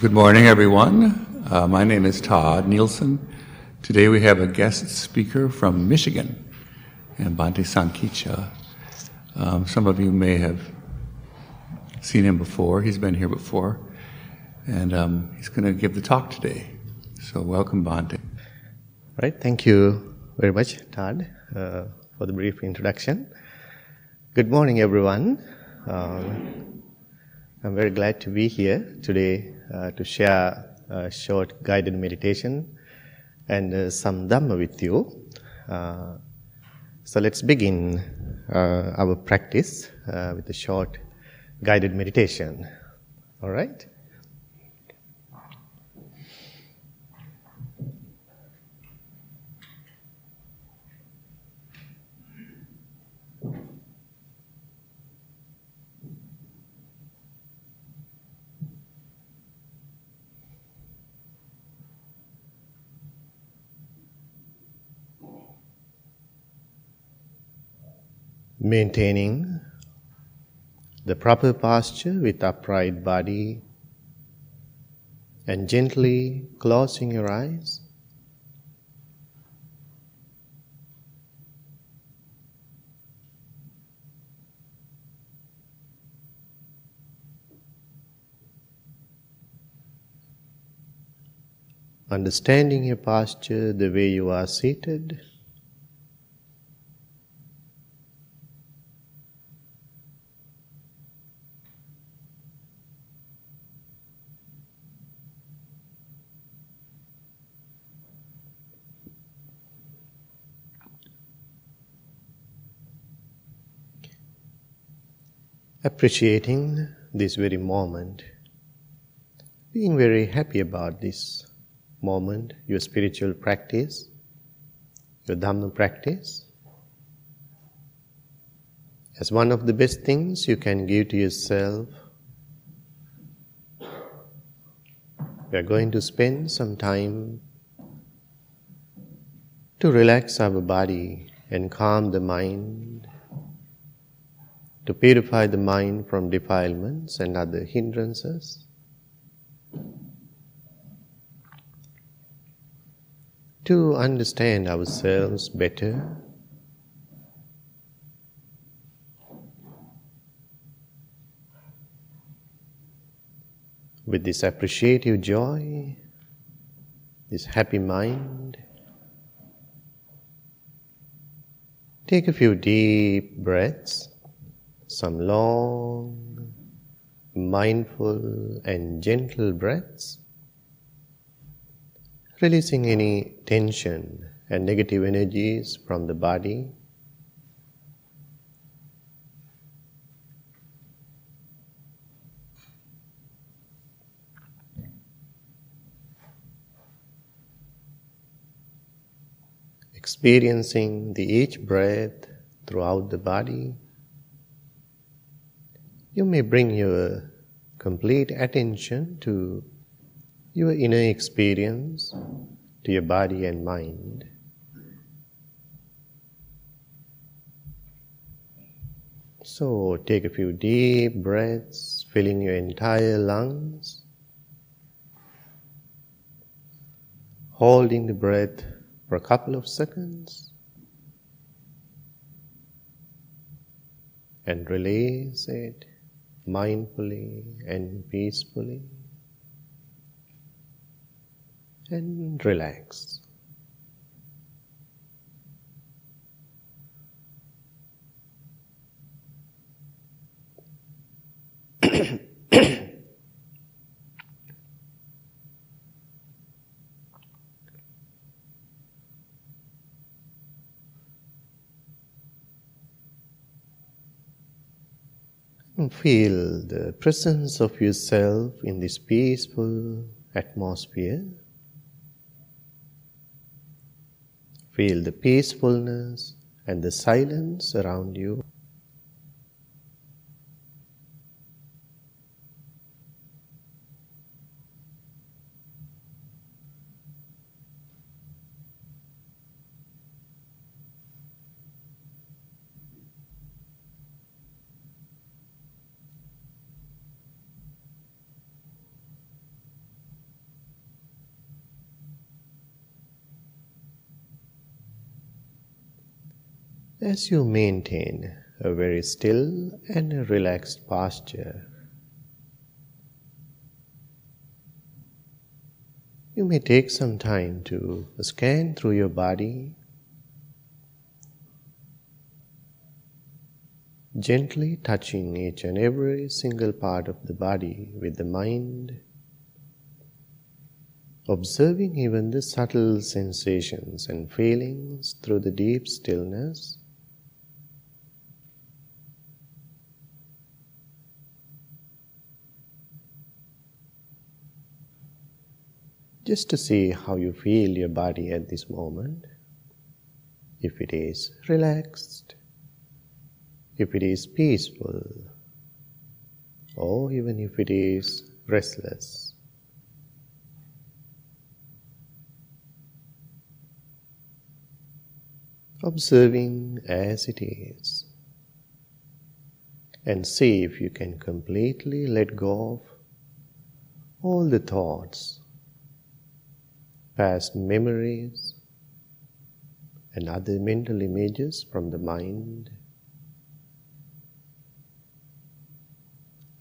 Good morning, everyone. Uh, my name is Todd Nielsen. Today we have a guest speaker from Michigan, and Bhante Sankichcha. Um, some of you may have seen him before. He's been here before, and um, he's going to give the talk today. So, welcome, Bhante. Right. Thank you very much, Todd, uh, for the brief introduction. Good morning, everyone. Um, I'm very glad to be here today uh, to share a short guided meditation and uh, some Dhamma with you. Uh, so let's begin uh, our practice uh, with a short guided meditation. All right? Maintaining the proper posture with upright body and gently closing your eyes. Understanding your posture the way you are seated. Appreciating this very moment, being very happy about this moment, your spiritual practice, your Dhamma practice, as one of the best things you can give to yourself. We are going to spend some time to relax our body and calm the mind to purify the mind from defilements and other hindrances, to understand ourselves better. With this appreciative joy, this happy mind, take a few deep breaths some long, mindful, and gentle breaths, releasing any tension and negative energies from the body. Experiencing the each breath throughout the body you may bring your complete attention to your inner experience, to your body and mind. So take a few deep breaths, filling your entire lungs, holding the breath for a couple of seconds, and release it mindfully and peacefully and relax. Feel the presence of yourself in this peaceful atmosphere. Feel the peacefulness and the silence around you. As you maintain a very still and relaxed posture. You may take some time to scan through your body, gently touching each and every single part of the body with the mind, observing even the subtle sensations and feelings through the deep stillness. Just to see how you feel your body at this moment. If it is relaxed, if it is peaceful, or even if it is restless. Observing as it is, and see if you can completely let go of all the thoughts past memories and other mental images from the mind,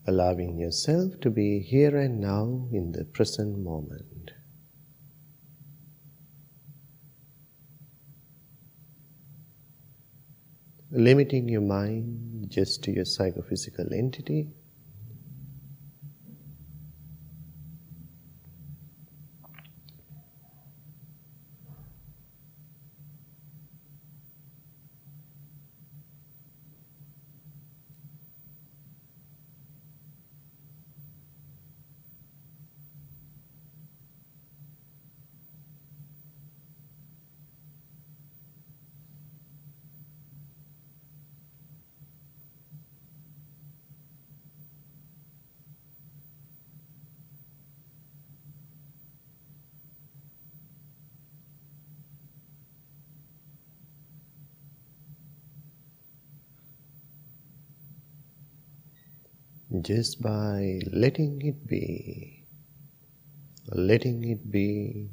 allowing yourself to be here and now in the present moment. Limiting your mind just to your psychophysical entity just by letting it be, letting it be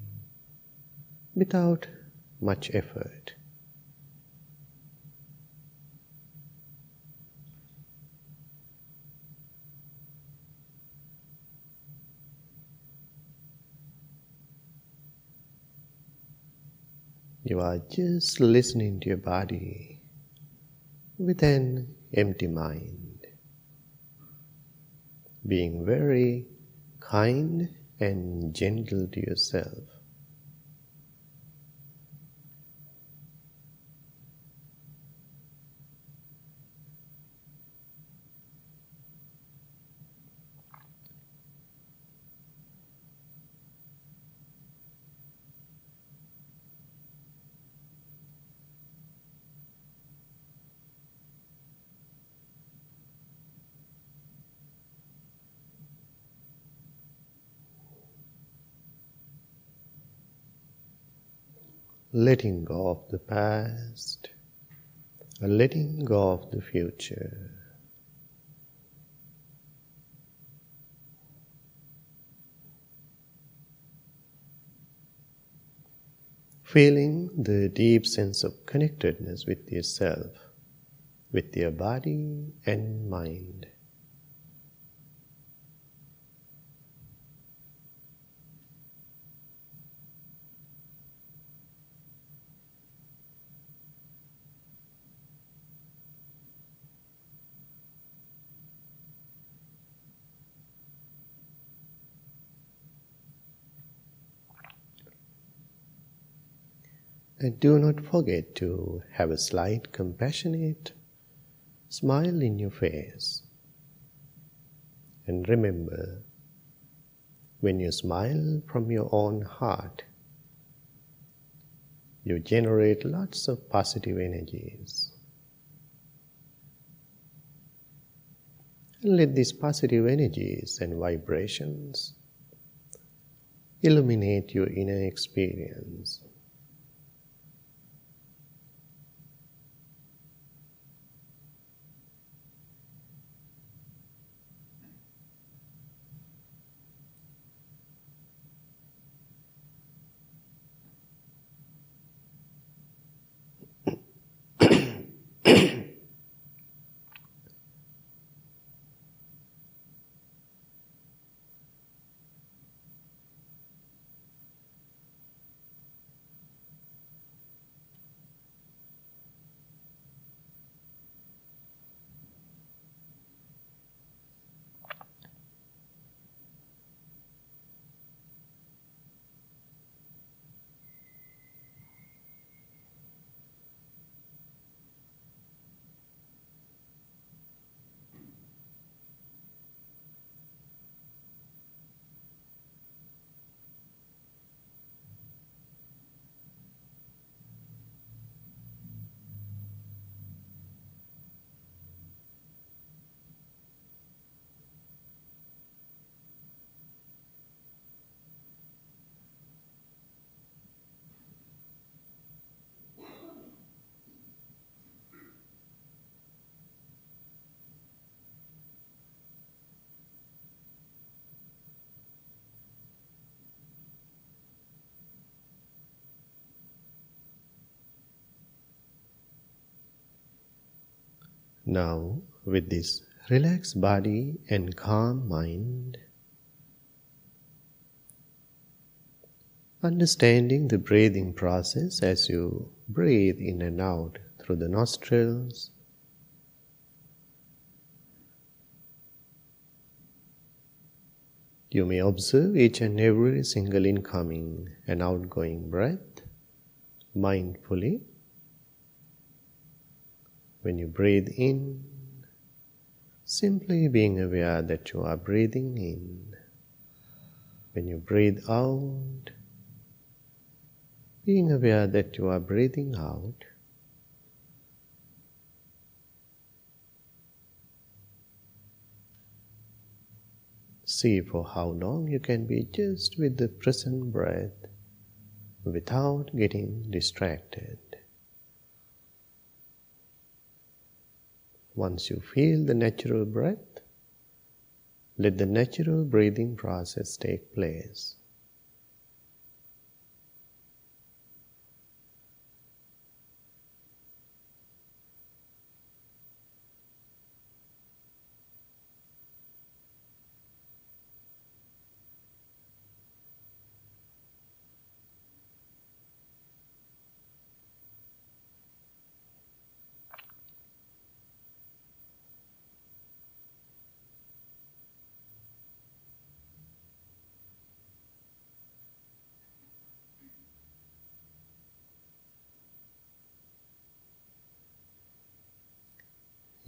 without much effort. You are just listening to your body with an empty mind being very kind and gentle to yourself. Letting go of the past, letting go of the future. Feeling the deep sense of connectedness with yourself, with your body and mind. And do not forget to have a slight compassionate smile in your face. And remember, when you smile from your own heart, you generate lots of positive energies. And let these positive energies and vibrations illuminate your inner experience. Now, with this relaxed body and calm mind, understanding the breathing process as you breathe in and out through the nostrils. You may observe each and every single incoming and outgoing breath mindfully. When you breathe in, simply being aware that you are breathing in. When you breathe out, being aware that you are breathing out. See for how long you can be just with the present breath without getting distracted. Once you feel the natural breath, let the natural breathing process take place.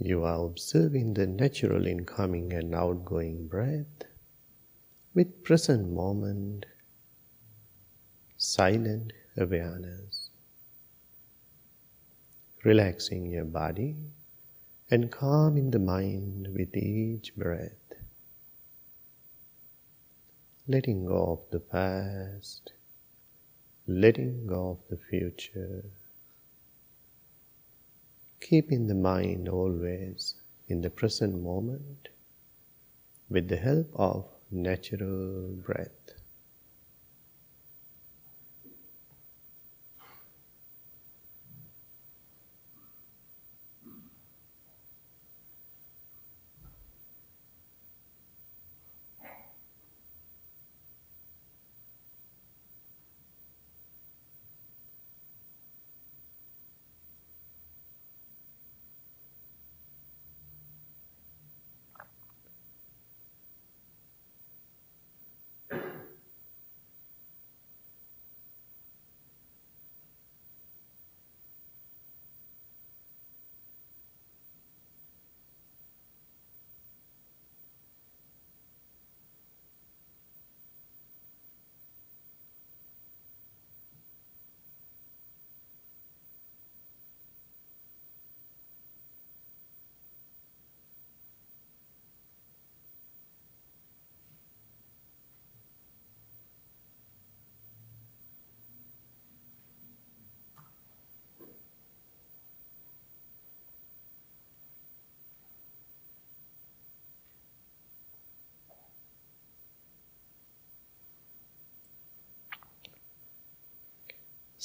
You are observing the natural incoming and outgoing breath. With present moment, silent awareness, relaxing your body and calming the mind with each breath, letting go of the past, letting go of the future keeping the mind always in the present moment with the help of natural breath.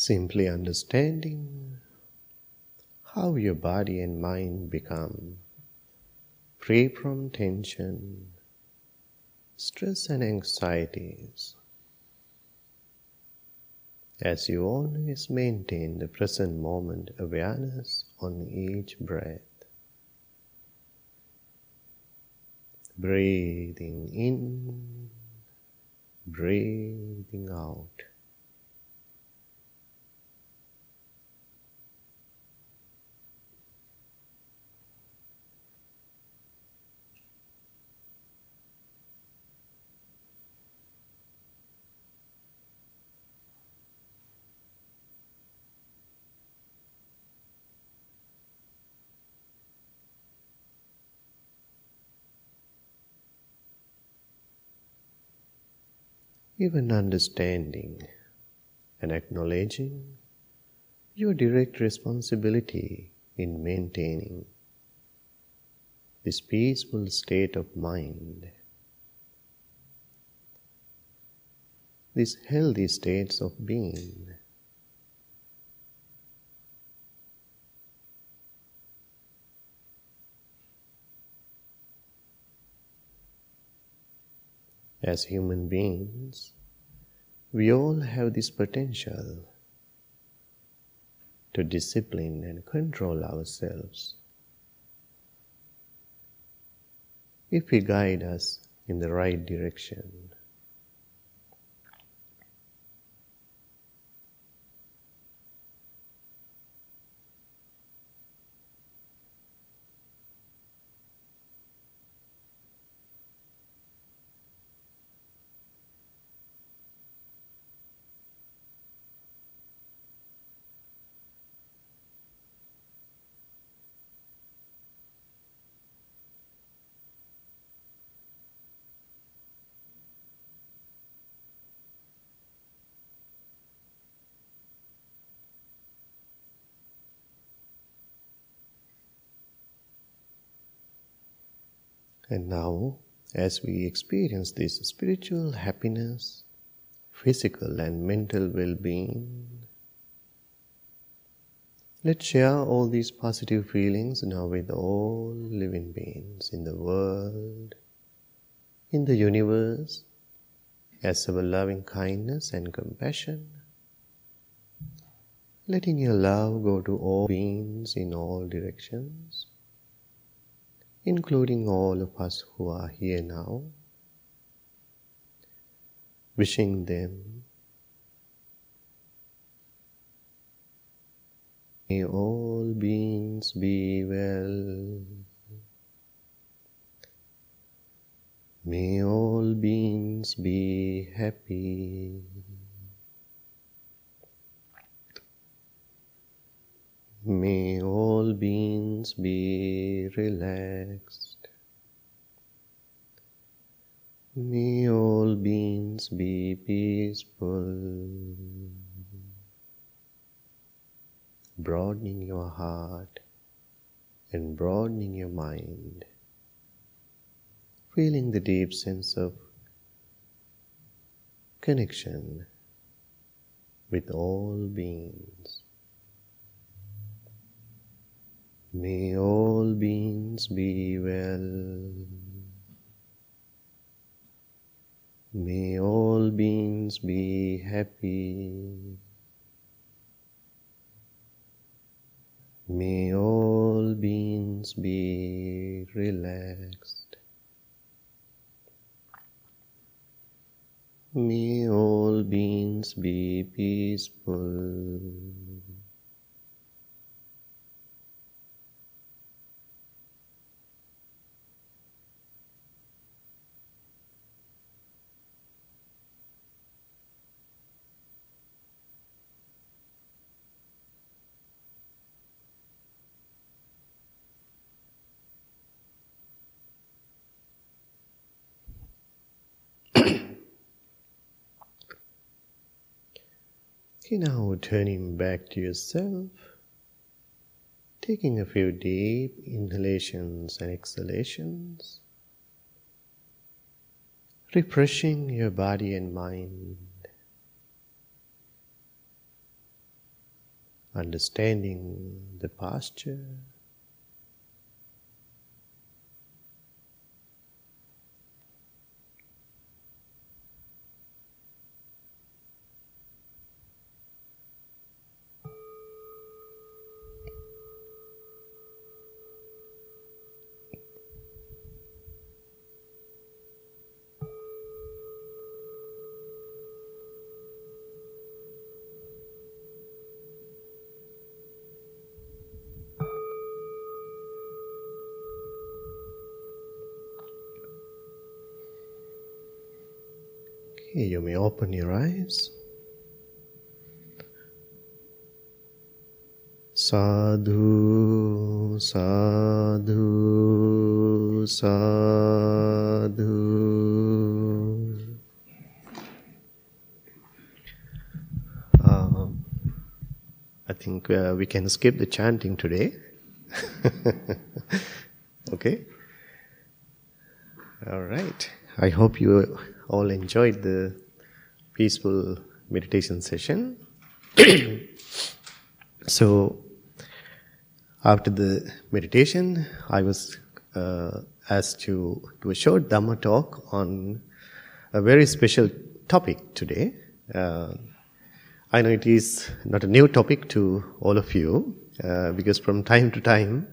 Simply understanding how your body and mind become free from tension, stress, and anxieties. As you always maintain the present moment awareness on each breath, breathing in, breathing out. Even understanding and acknowledging your direct responsibility in maintaining this peaceful state of mind, these healthy states of being. As human beings, we all have this potential to discipline and control ourselves. If we guide us in the right direction, And now, as we experience this spiritual happiness, physical and mental well being, let's share all these positive feelings now with all living beings in the world, in the universe, as our loving kindness and compassion. Letting your love go to all beings in all directions including all of us who are here now, wishing them may all beings be well. May all beings be happy. May all beings be relaxed. May all beings be peaceful. Broadening your heart and broadening your mind. Feeling the deep sense of connection with all beings. May all beings be well. May all beings be happy. May all beings be relaxed. May all beings be peaceful. Okay, now turning back to yourself, taking a few deep inhalations and exhalations, refreshing your body and mind, understanding the posture. You may open your eyes. Sadhu, sadhu, sadhu. Um, I think uh, we can skip the chanting today. okay? All right. I hope you all enjoyed the peaceful meditation session. so, after the meditation, I was uh, asked to do a short Dhamma talk on a very special topic today. Uh, I know it is not a new topic to all of you uh, because from time to time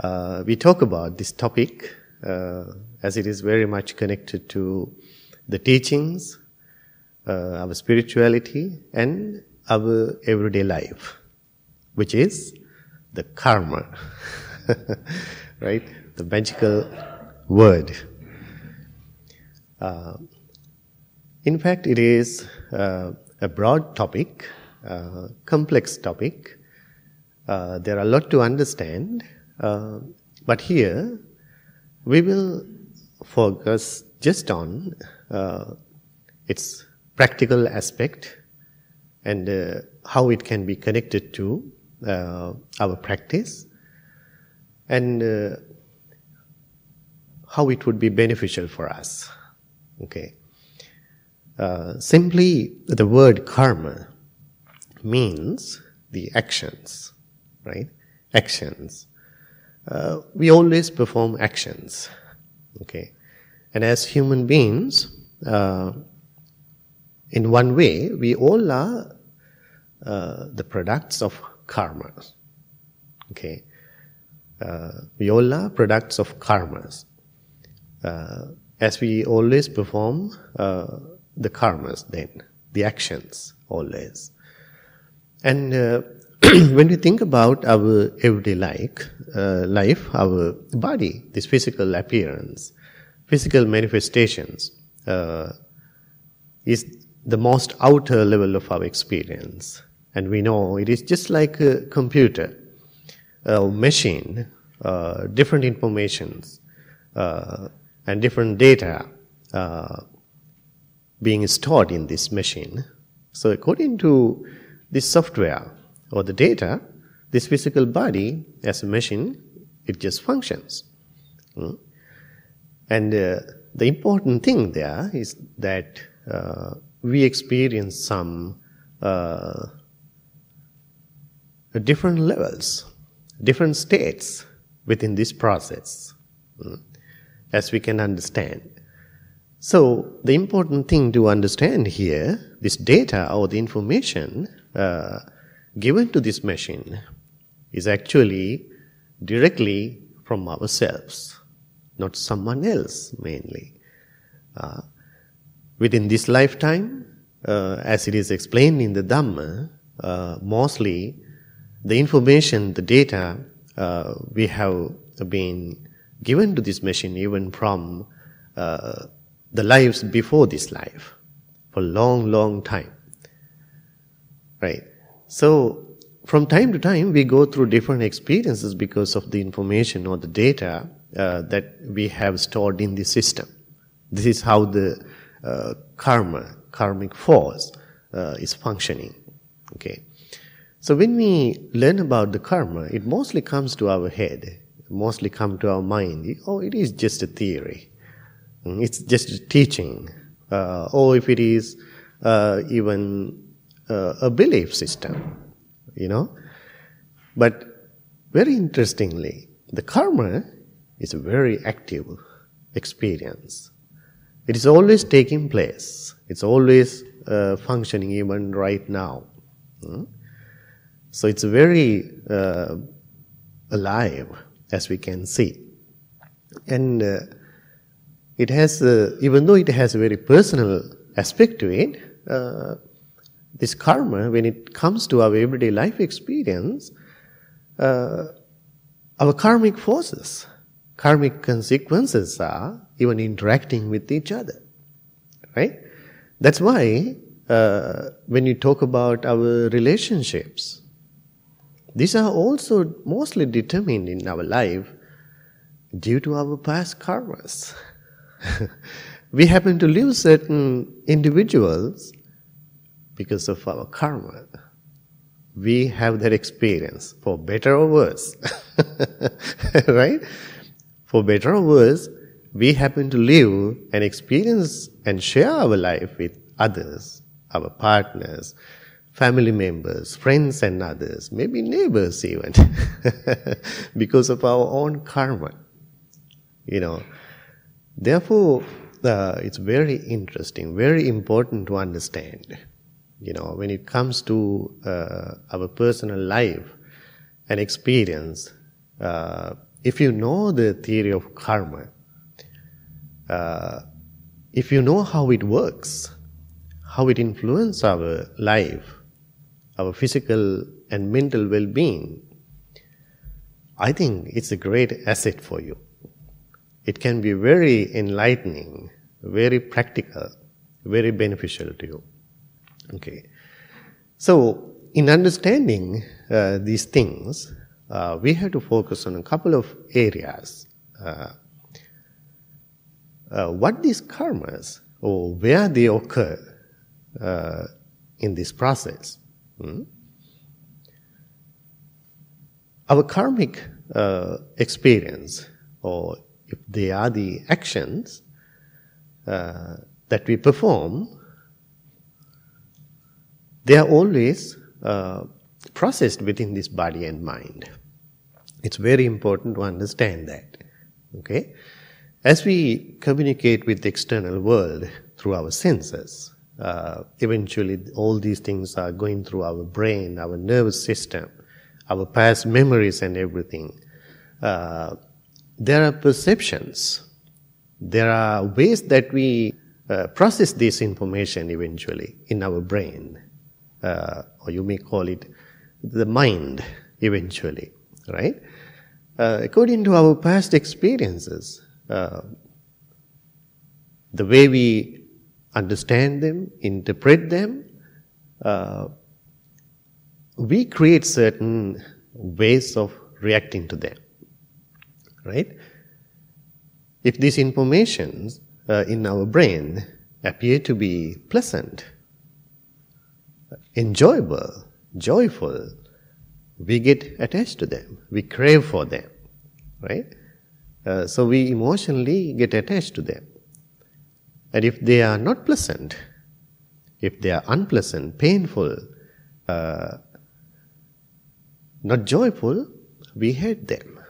uh, we talk about this topic uh, as it is very much connected to the teachings, uh, our spirituality, and our everyday life, which is the karma, right? The magical word. Uh, in fact, it is uh, a broad topic, uh, complex topic. Uh, there are a lot to understand, uh, but here we will focus just on its practical aspect and how it can be connected to our practice and how it would be beneficial for us. Okay. Uh, simply, the word karma means the actions, right? Actions. Uh, we always perform actions, okay? And as human beings, uh, in one way, we all are uh, the products of karma, okay? Uh, we all are products of karmas. as we always perform the karmas then, the actions always. And uh, when we think about our everyday life, uh, life, our body, this physical appearance, physical manifestations, uh, is the most outer level of our experience. And we know it is just like a computer, a machine, uh, different informations, uh, and different data uh, being stored in this machine. So, according to this software or the data, this physical body as a machine, it just functions. Hmm? And uh, the important thing there is that uh, we experience some uh, different levels, different states within this process, hmm? as we can understand. So, the important thing to understand here, this data or the information uh, given to this machine is actually directly from ourselves, not someone else mainly. Uh, within this lifetime, uh, as it is explained in the Dhamma, uh, mostly the information, the data uh, we have been given to this machine even from uh, the lives before this life for long, long time. Right? So, from time to time, we go through different experiences because of the information or the data uh, that we have stored in the system. This is how the uh, karma, karmic force, uh, is functioning. Okay. So when we learn about the karma, it mostly comes to our head, mostly come to our mind. Oh, it is just a theory. Mm, it's just a teaching, uh, or if it is uh, even uh, a belief system, you know. But very interestingly, the karma is a very active experience. It is always taking place. It's always uh, functioning even right now. Mm? So it's very uh, alive, as we can see. And uh, it has, uh, even though it has a very personal aspect to it, uh, this karma, when it comes to our everyday life experience, uh, our karmic forces, karmic consequences are even interacting with each other. Right? That's why uh, when you talk about our relationships, these are also mostly determined in our life due to our past karmas. we happen to live certain individuals because of our karma. We have that experience, for better or worse. right? For better or worse, we happen to live and experience and share our life with others, our partners, family members, friends, and others, maybe neighbors even, because of our own karma. You know, Therefore, uh, it's very interesting, very important to understand. You know, when it comes to uh, our personal life and experience, uh, if you know the theory of karma, uh, if you know how it works, how it influences our life, our physical and mental well being, I think it's a great asset for you. It can be very enlightening, very practical, very beneficial to you. Okay. So, in understanding uh, these things, uh, we have to focus on a couple of areas. Uh, uh what these karmas, or where they occur uh, in this process. Hmm? Our karmic uh, experience, or if they are the actions that we perform, they are always uh, processed within this body and mind. It's very important to understand that. Okay? As we communicate with the external world through our senses, uh, eventually all these things are going through our brain, our nervous system, our past memories, and everything. Uh, there are perceptions. There are ways that we uh, process this information eventually in our brain uh, or you may call it the mind eventually, right? Uh, according to our past experiences, uh, the way we understand them, interpret them, uh, we create certain ways of reacting to them, right? If these informations uh, in our brain appear to be pleasant, enjoyable, joyful, we get attached to them. We crave for them, right? Uh, so we emotionally get attached to them. And if they are not pleasant, if they are unpleasant, painful, uh, not joyful, we hate them.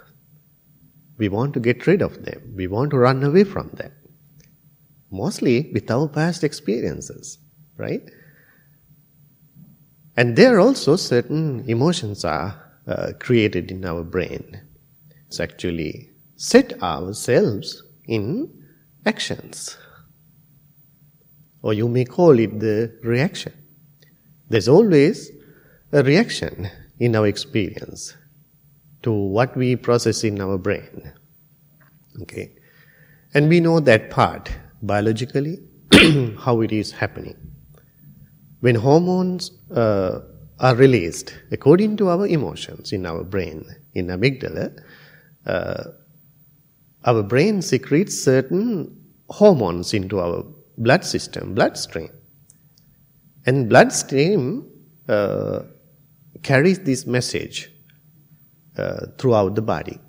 We want to get rid of them. We want to run away from them. Mostly with our past experiences, right? And there also certain emotions are uh, created in our brain. It's actually set ourselves in actions. Or you may call it the reaction. There's always a reaction in our experience to what we process in our brain. Okay? And we know that part biologically, how it is happening when hormones uh, are released according to our emotions in our brain, in amygdala, uh, our brain secretes certain hormones into our blood system, bloodstream. And bloodstream uh, carries this message uh, throughout the body.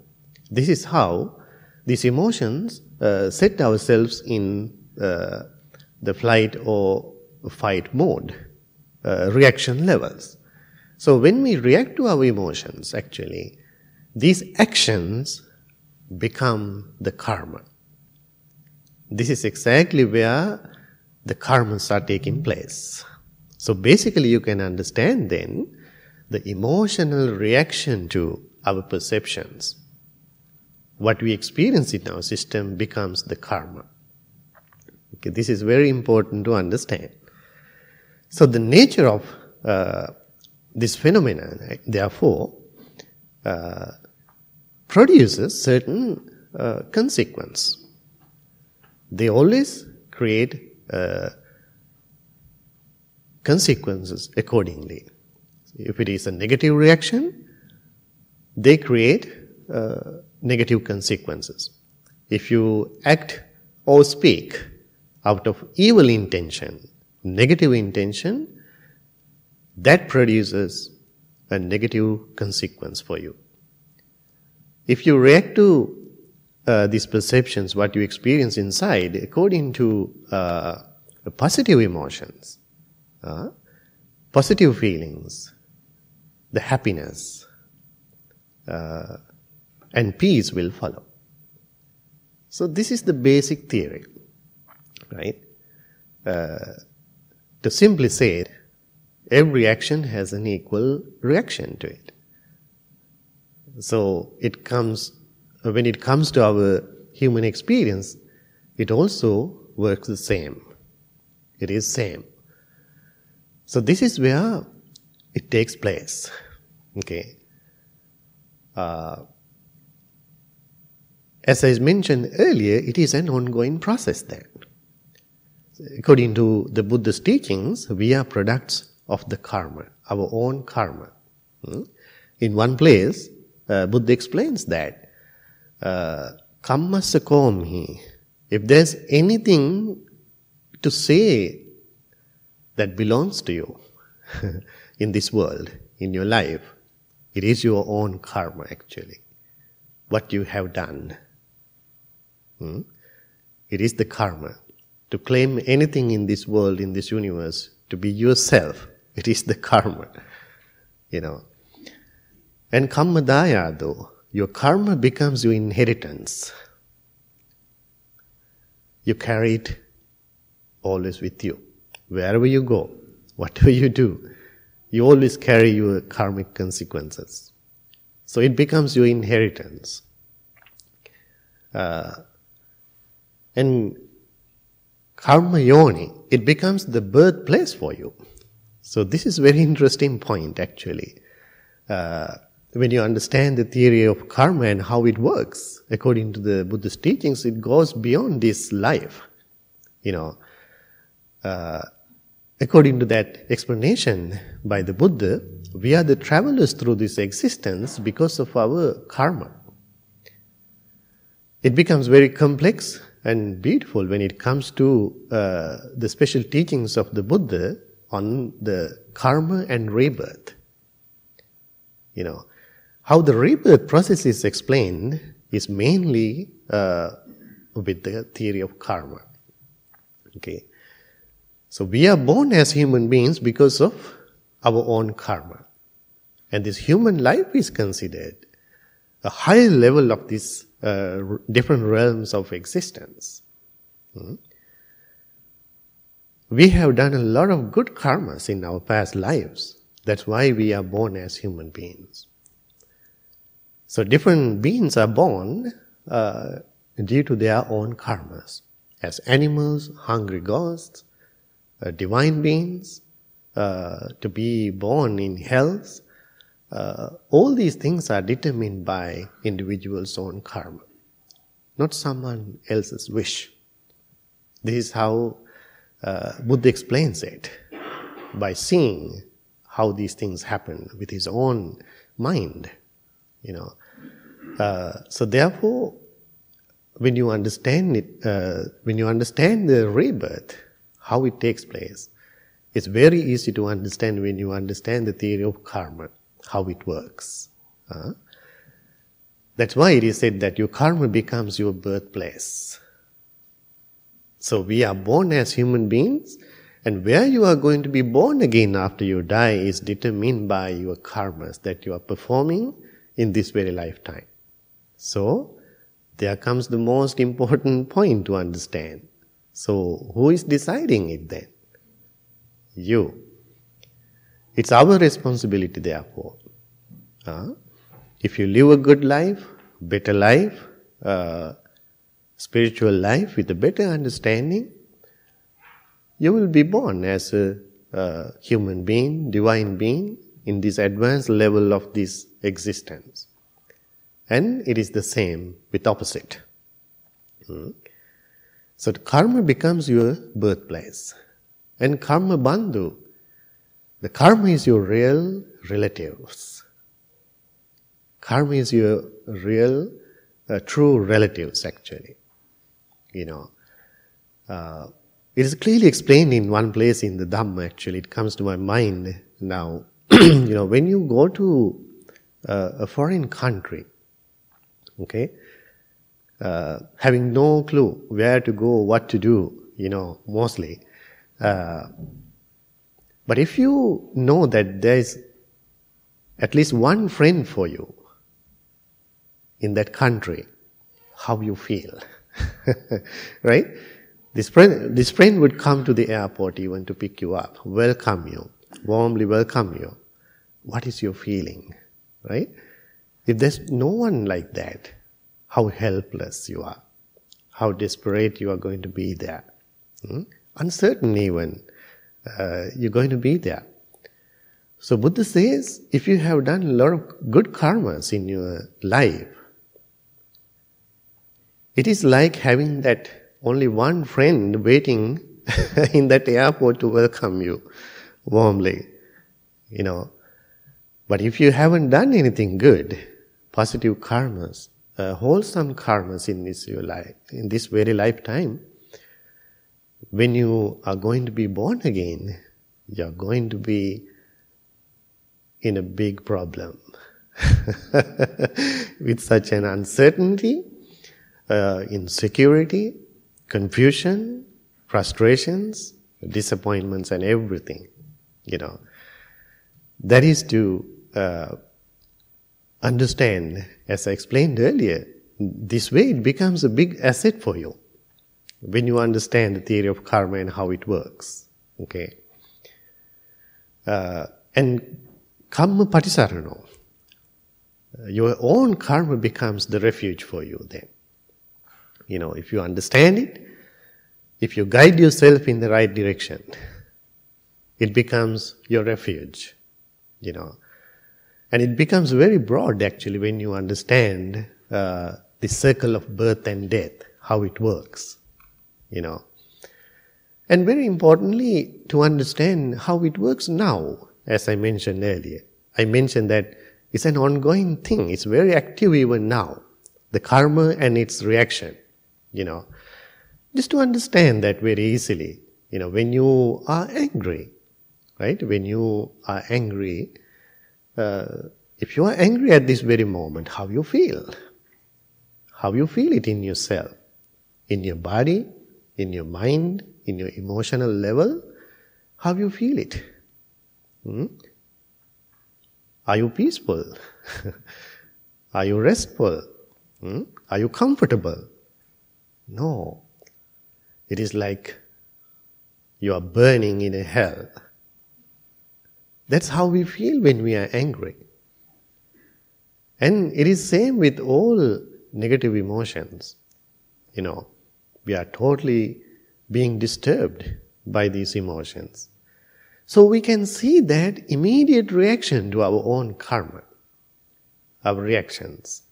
This is how these emotions uh, set ourselves in uh, the flight or fight mode uh, reaction levels. So when we react to our emotions, actually, these actions become the karma. This is exactly where the karmas are taking place. So basically, you can understand then the emotional reaction to our perceptions. What we experience in our system becomes the karma. Okay, this is very important to understand. So the nature of uh, this phenomenon, therefore, uh, produces certain uh, consequence. They always create uh, consequences accordingly. If it is a negative reaction, they create uh, negative consequences. If you act or speak out of evil intention, negative intention, that produces a negative consequence for you. If you react to uh, these perceptions, what you experience inside, according to uh, positive emotions, uh, positive feelings, the happiness, uh, and peace will follow. So, this is the basic theory. right? Uh, to simply say it, every action has an equal reaction to it. So it comes, when it comes to our human experience, it also works the same. It is same. So this is where it takes place. Okay. Uh, as I mentioned earlier, it is an ongoing process then. According to the Buddha's teachings, we are products of the karma, our own karma. Hmm? In one place, uh, Buddha explains that uh, kammassakomhi. If there's anything to say that belongs to you in this world, in your life, it is your own karma actually. What you have done. Hmm? It is the karma. To claim anything in this world, in this universe, to be yourself, it is the karma. You know. And kammadayado, your karma becomes your inheritance. You carry it always with you. Wherever you go, whatever you do, you always carry your karmic consequences. So it becomes your inheritance. Uh, and karma yoni, it becomes the birthplace for you. So this is very interesting point actually. Uh, when you understand the theory of karma and how it works, according to the Buddhist teachings, it goes beyond this life. You know, uh, according to that explanation by the Buddha, we are the travelers through this existence because of our karma. It becomes very complex and beautiful when it comes to uh, the special teachings of the Buddha on the karma and rebirth. You know, how the rebirth process is explained is mainly uh, with the theory of karma. Okay. So we are born as human beings because of our own karma. And this human life is considered a higher level of these uh, different realms of existence. Hmm? We have done a lot of good karmas in our past lives. That's why we are born as human beings. So different beings are born uh, due to their own karmas. As animals, hungry ghosts, uh, divine beings, uh, to be born in health. Uh, all these things are determined by individual's own karma, not someone else's wish. This is how uh, Buddha explains it by seeing how these things happen with his own mind. You know, uh, so therefore, when you understand it, uh, when you understand the rebirth, how it takes place. It's very easy to understand when you understand the theory of karma, how it works. Uh, that's why it is said that your karma becomes your birthplace. So we are born as human beings, and where you are going to be born again after you die is determined by your karmas that you are performing in this very lifetime. So, there comes the most important point to understand. So, who is deciding it then? You. It's our responsibility, therefore. Uh, if you live a good life, better life, uh, spiritual life with a better understanding, you will be born as a, a human being, divine being, in this advanced level of this existence. And it is the same with opposite. Hmm? So karma becomes your birthplace. And karma bandhu, the karma is your real relatives. Karma is your real, uh, true relatives actually. You know, uh, it is clearly explained in one place in the Dhamma actually. It comes to my mind now. you know, when you go to uh, a foreign country, okay, uh, having no clue where to go, what to do, you know, mostly. Uh, but if you know that there is at least one friend for you in that country, how you feel, right? This friend, this friend would come to the airport even to pick you up, welcome you, warmly welcome you. What is your feeling? Right? If there's no one like that, how helpless you are, how desperate you are going to be there. Hmm? Uncertain even, uh, you're going to be there. So Buddha says, if you have done a lot of good karmas in your life, it is like having that only one friend waiting in that airport to welcome you warmly, you know. But if you haven't done anything good, positive karmas, uh, wholesome karmas in this your life, in this very lifetime, when you are going to be born again, you're going to be in a big problem with such an uncertainty, uh, insecurity, confusion, frustrations, disappointments, and everything. You know, that is to uh, understand, as I explained earlier, this way it becomes a big asset for you when you understand the theory of karma and how it works. Okay. Uh, and karma patisarano, your own karma becomes the refuge for you then. You know, if you understand it, if you guide yourself in the right direction, it becomes your refuge, you know. And it becomes very broad actually when you understand uh, the circle of birth and death, how it works, you know. And very importantly, to understand how it works now, as I mentioned earlier. I mentioned that it's an ongoing thing, it's very active even now. The karma and its reaction you know. Just to understand that very easily, you know, when you are angry, right? When you are angry, uh, if you are angry at this very moment, how you feel? How you feel it in yourself, in your body, in your mind, in your emotional level, how you feel it? Hmm? Are you peaceful? are you restful? Hmm? Are you comfortable? No. It is like you are burning in a hell. That's how we feel when we are angry. And it is same with all negative emotions. You know, we are totally being disturbed by these emotions. So we can see that immediate reaction to our own karma, our reactions.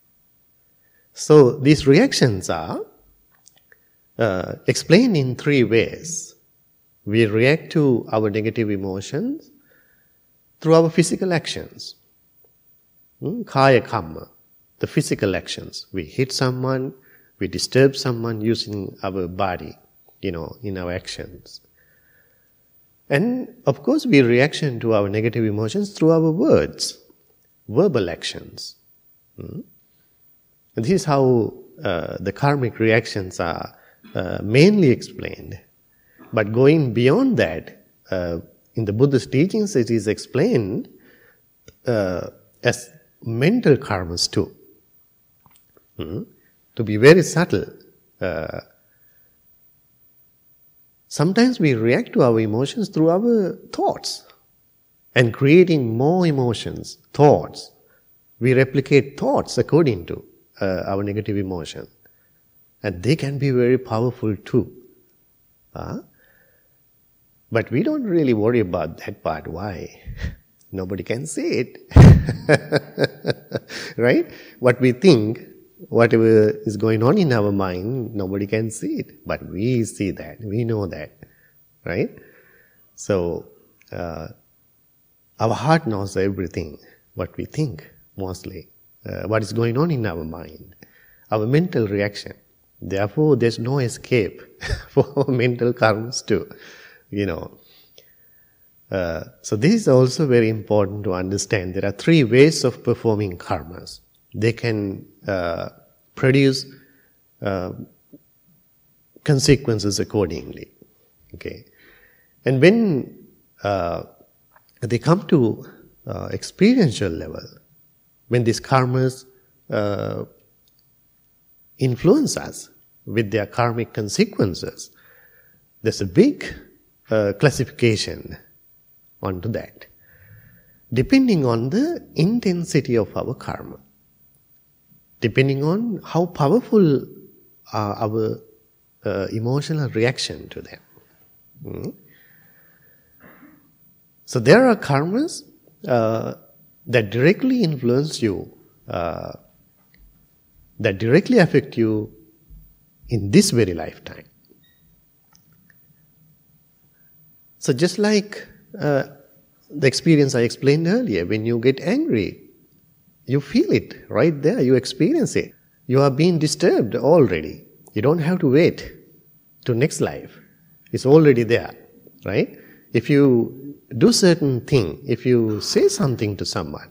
So these reactions are uh, explained in three ways. We react to our negative emotions through our physical actions. Hmm? Kaya kamma, the physical actions. We hit someone, we disturb someone using our body, you know, in our actions. And of course, we reaction to our negative emotions through our words, verbal actions. Hmm? This is how uh, the karmic reactions are uh, mainly explained. But going beyond that, uh, in the Buddhist teachings, it is explained uh, as mental karmas too. Hmm? To be very subtle. Uh, sometimes we react to our emotions through our thoughts and creating more emotions, thoughts. We replicate thoughts according to uh, our negative emotion and they can be very powerful too. Uh, but we don't really worry about that part. Why? Nobody can see it. right? What we think, whatever is going on in our mind, nobody can see it. But we see that. We know that. Right? So, uh, our heart knows everything, what we think mostly, uh, what is going on in our mind, our mental reaction. Therefore, there's no escape for our mental karmas too, you know. Uh, so this is also very important to understand. There are three ways of performing karmas. They can produce uh, consequences accordingly. Okay, and when uh, they come to uh, experiential level, when these karmas influence us with their karmic consequences, there's a big uh, classification onto that, depending on the intensity of our karma, depending on how powerful are our uh, emotional reaction to them. Mm. So there are karmas uh, that directly influence you, uh, that directly affect you in this very lifetime. So just like uh, the experience I explained earlier, when you get angry, you feel it right there, you experience it. You are being disturbed already. You don't have to wait to next life. It's already there, right? If you do certain thing, if you say something to someone,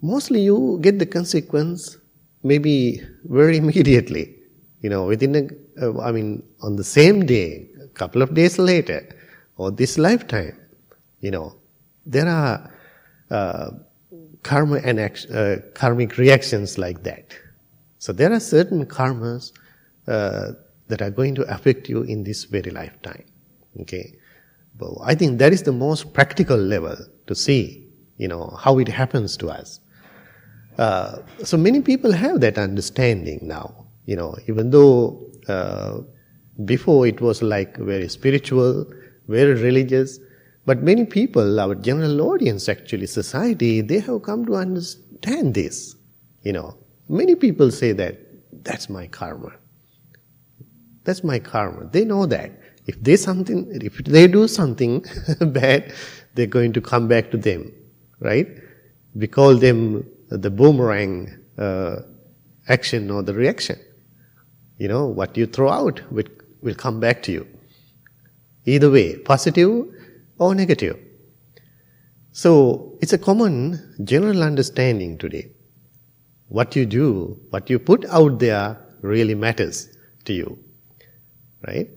mostly you get the consequence maybe very immediately. You know, within a, uh, I mean, on the same day, a couple of days later, or this lifetime, you know, there are uh, karma and uh, karmic reactions like that. So there are certain karmas uh, that are going to affect you in this very lifetime. Okay, but I think that is the most practical level to see, you know, how it happens to us. Uh, so many people have that understanding now. You know, even though uh, before it was like very spiritual, very religious, but many people, our general audience, actually, society, they have come to understand this. You know, many people say that that's my karma. That's my karma. They know that. If they something, if they do something bad, they're going to come back to them, right? We call them the boomerang uh, action or the reaction. You know, what you throw out will, will come back to you. Either way, positive or negative. So it's a common general understanding today. What you do, what you put out there really matters to you. Right?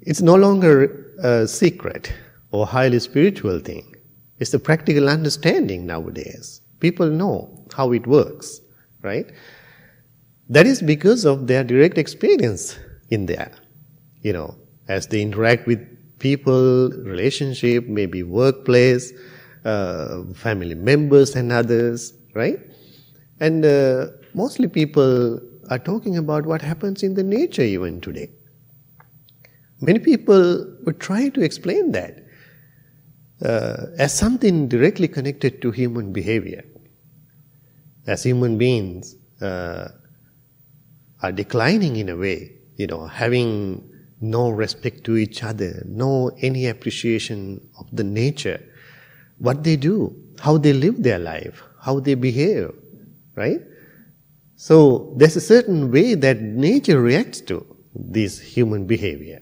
It's no longer a secret or highly spiritual thing. It's the practical understanding nowadays. People know how it works, right? That is because of their direct experience in there. You know, as they interact with people, relationship, maybe workplace, uh, family members and others, right? And uh, mostly people are talking about what happens in the nature even today. Many people would try to explain that uh, as something directly connected to human behavior. As human beings uh, are declining in a way, you know, having no respect to each other, no any appreciation of the nature, what they do, how they live their life, how they behave, right? So there's a certain way that nature reacts to this human behavior.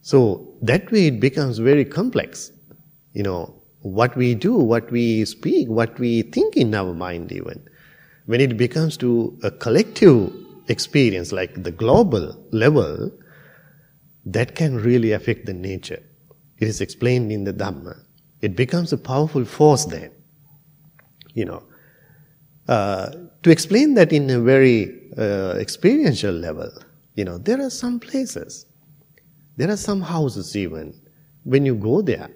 So that way it becomes very complex. You know, what we do, what we speak, what we think in our mind even. When it becomes to a collective experience, like the global level, that can really affect the nature. It is explained in the Dhamma. It becomes a powerful force then. You know, uh, to explain that in a very uh, experiential level, you know, there are some places, there are some houses even, when you go there,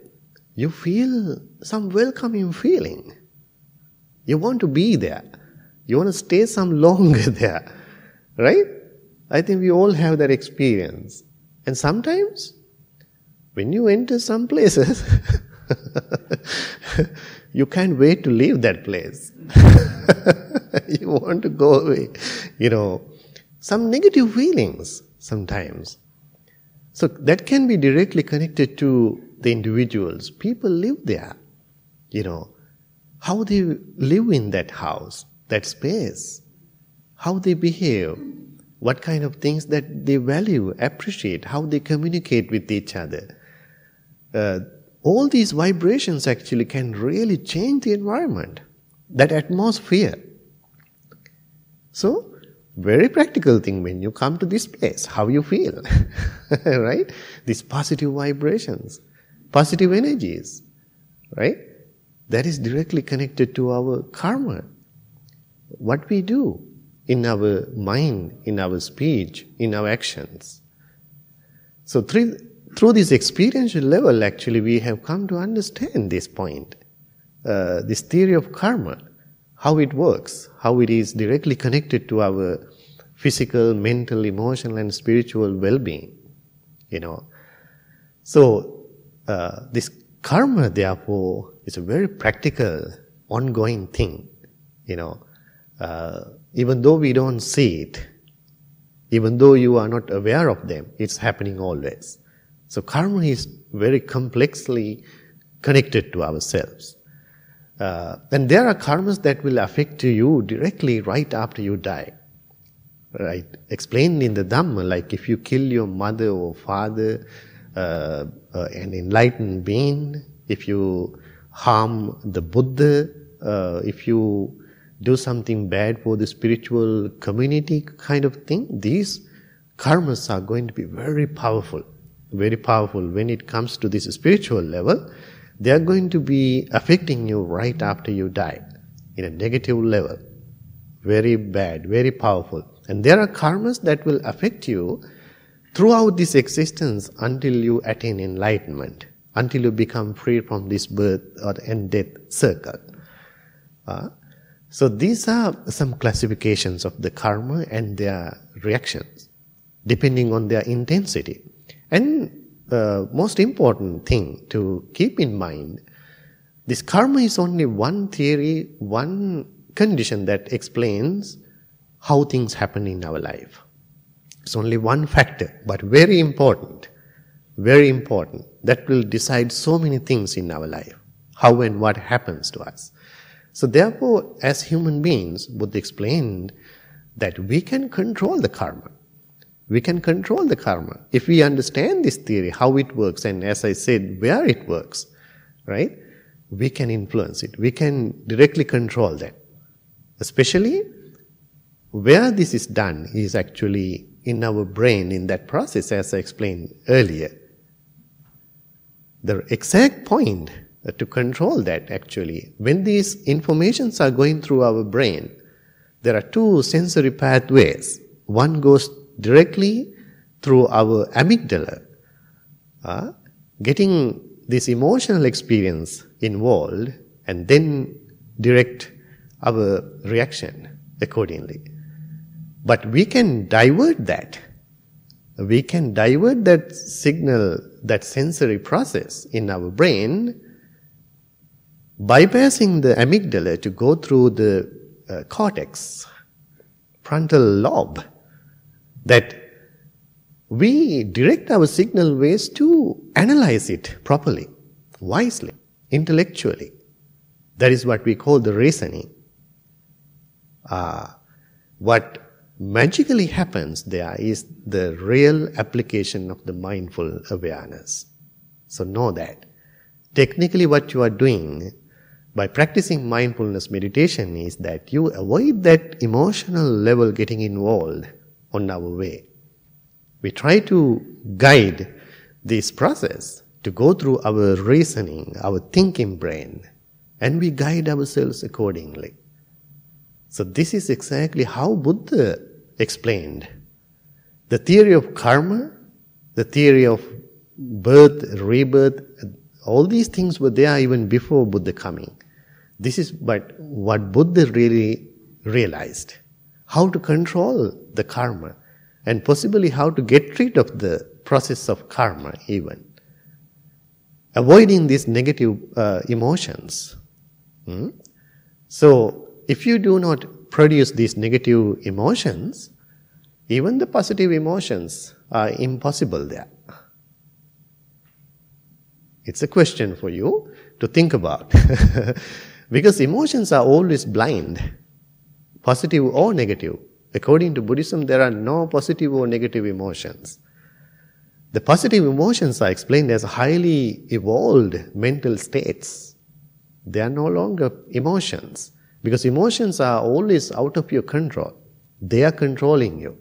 you feel some welcoming feeling. You want to be there. You want to stay some longer there. Right? I think we all have that experience. And sometimes, when you enter some places, you can't wait to leave that place. you want to go away. You know, some negative feelings sometimes. So that can be directly connected to the individuals. People live there. You know, how they live in that house, that space, how they behave, what kind of things that they value, appreciate, how they communicate with each other. Uh, all these vibrations actually can really change the environment, that atmosphere. So, very practical thing when you come to this place, how you feel, right? These positive vibrations, positive energies, right? That is directly connected to our karma, what we do in our mind, in our speech, in our actions. So through, through this experiential level, actually, we have come to understand this point, uh, this theory of karma, how it works, how it is directly connected to our physical, mental, emotional, and spiritual well-being. You know, so uh, this karma, therefore, is a very practical, ongoing thing. You know, uh, even though we don't see it, even though you are not aware of them, it's happening always. So karma is very complexly connected to ourselves. Uh, and there are karmas that will affect you directly right after you die. Right? Explained in the Dhamma, like if you kill your mother or father, uh, uh, an enlightened being, if you harm the Buddha, uh, if you do something bad for the spiritual community kind of thing, these karmas are going to be very powerful, very powerful when it comes to this spiritual level. They are going to be affecting you right after you die in a negative level. Very bad, very powerful. And there are karmas that will affect you throughout this existence until you attain enlightenment, until you become free from this birth or and death circle. Uh, so these are some classifications of the karma and their reactions, depending on their intensity. And the most important thing to keep in mind, this karma is only one theory, one condition that explains how things happen in our life. It's only one factor, but very important, very important, that will decide so many things in our life, how and what happens to us. So therefore, as human beings, Buddha explained that we can control the karma. We can control the karma. If we understand this theory, how it works, and as I said, where it works, right? We can influence it. We can directly control that. Especially where this is done is actually in our brain, in that process, as I explained earlier. The exact point to control that actually. When these informations are going through our brain, there are two sensory pathways. One goes directly through our amygdala, uh, getting this emotional experience involved and then direct our reaction accordingly. But we can divert that. We can divert that signal, that sensory process in our brain bypassing the amygdala to go through the uh, cortex, frontal lobe, that we direct our signal waves to analyze it properly, wisely, intellectually. That is what we call the reasoning. Uh, what magically happens there is the real application of the mindful awareness. So know that. Technically, what you are doing by practicing mindfulness meditation is that you avoid that emotional level getting involved on our way. We try to guide this process to go through our reasoning, our thinking brain, and we guide ourselves accordingly. So, this is exactly how Buddha explained the theory of karma, the theory of birth, rebirth, all these things were there even before Buddha coming. This is but what Buddha really realized. How to control the karma and possibly how to get rid of the process of karma even. Avoiding these negative uh, emotions. Hmm? So, if you do not produce these negative emotions, even the positive emotions are impossible there. It's a question for you to think about. Because emotions are always blind, positive or negative. According to Buddhism, there are no positive or negative emotions. The positive emotions are explained as highly evolved mental states. They are no longer emotions because emotions are always out of your control. They are controlling you.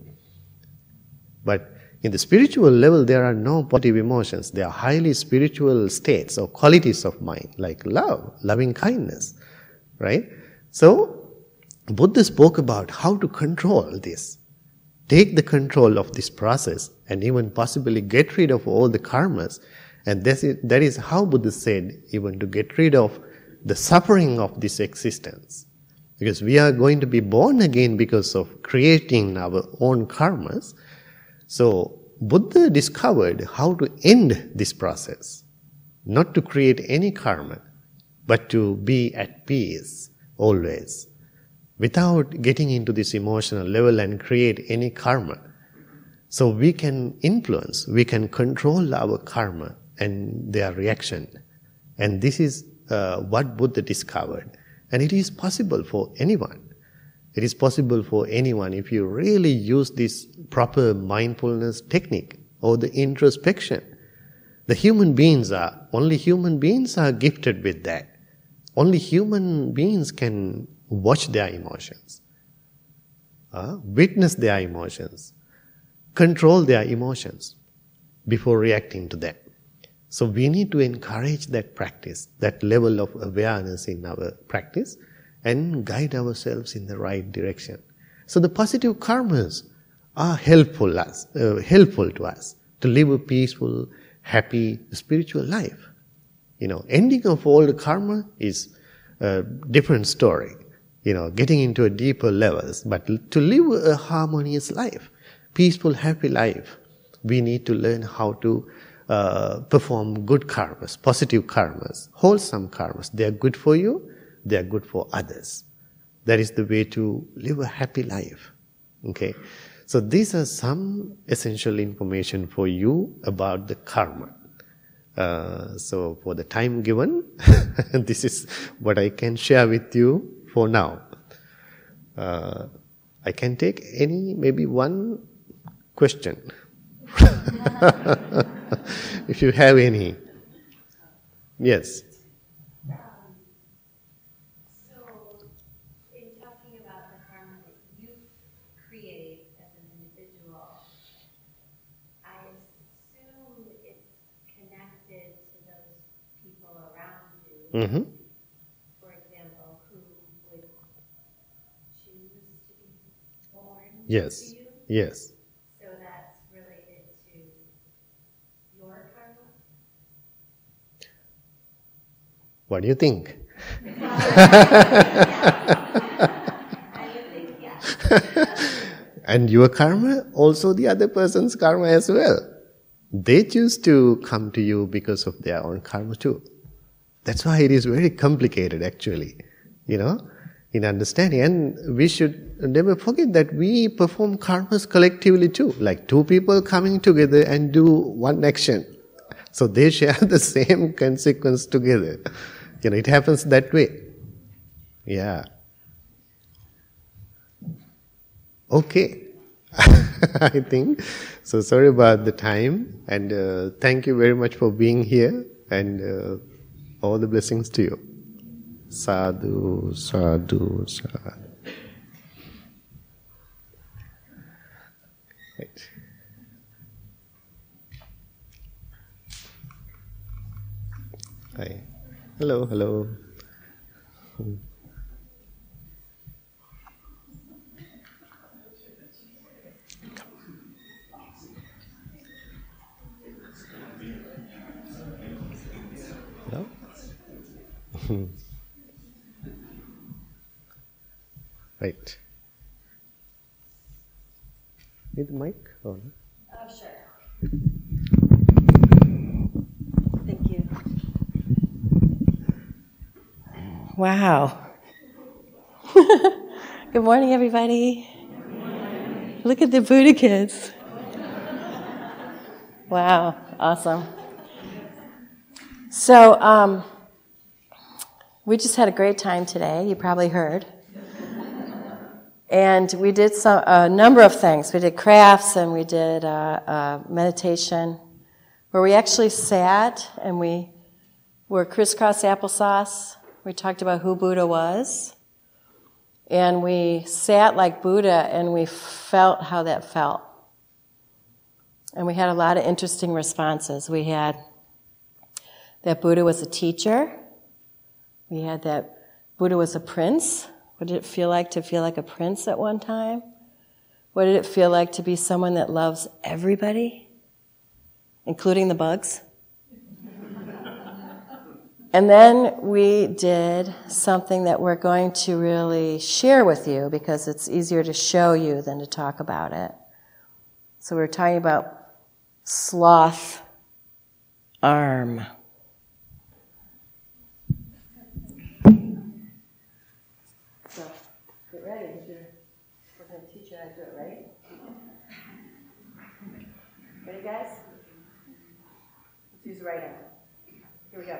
But in the spiritual level, there are no positive emotions. They are highly spiritual states or qualities of mind, like love, loving kindness, right? So, Buddha spoke about how to control this. take the control of this process and even possibly get rid of all the karmas. And that is, that is how Buddha said, even to get rid of the suffering of this existence. Because we are going to be born again because of creating our own karmas. So Buddha discovered how to end this process. Not to create any karma, but to be at peace always without getting into this emotional level and create any karma. So we can influence, we can control our karma and their reaction. And this is uh, what Buddha discovered. And it is possible for anyone. It is possible for anyone if you really use this proper mindfulness technique or the introspection. The human beings are, only human beings are gifted with that. Only human beings can watch their emotions, uh, witness their emotions, control their emotions before reacting to them. So we need to encourage that practice, that level of awareness in our practice, and guide ourselves in the right direction. So the positive karmas are helpful us, uh, helpful to us to live a peaceful, happy, spiritual life. You know, ending of all the karma is a different story you know, getting into a deeper levels. But to live a harmonious life, peaceful, happy life, we need to learn how to uh, perform good karmas, positive karmas, wholesome karmas. They are good for you, they are good for others. That is the way to live a happy life. Okay? So these are some essential information for you about the karma. Uh, so for the time given, this is what I can share with you for now. Uh, I can take any, maybe one question. if you have any. Yes. Mm-hmm. Yes. Yes. So that's related to your karma? What do you think? and your karma, also the other person's karma as well. They choose to come to you because of their own karma too. That's why it is very complicated actually. You know? in understanding. And we should never forget that we perform karmas collectively too, like two people coming together and do one action. So they share the same consequence together. You know, it happens that way. Yeah. Okay. I think. So sorry about the time and uh, thank you very much for being here and uh, all the blessings to you. Sadhu, sadhu, sadhu. Right. Hi. Hello, hello. Right. Need the mic? Oh, sure. Thank you. Wow. Good morning, everybody. Look at the Buddha kids. Wow, awesome. So, um, we just had a great time today. You probably heard. And we did some, a number of things. We did crafts and we did uh, uh, meditation, where we actually sat and we were crisscross applesauce. We talked about who Buddha was. And we sat like Buddha and we felt how that felt. And we had a lot of interesting responses. We had that Buddha was a teacher. We had that Buddha was a prince. What did it feel like to feel like a prince at one time? What did it feel like to be someone that loves everybody, including the bugs? And then we did something that we're going to really share with you because it's easier to show you than to talk about it. So we're talking about sloth arm. So get ready because we're going to teach you how to do it, right? Ready, guys? Let's use the right arm. Here we go.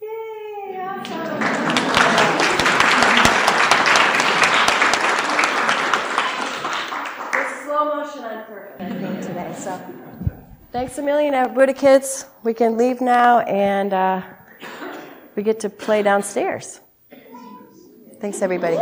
Yay, awesome. It's slow motion on purpose, I think, today. So, thanks a million, Buddha kids. We can leave now, and uh, we get to play downstairs. Thanks, everybody.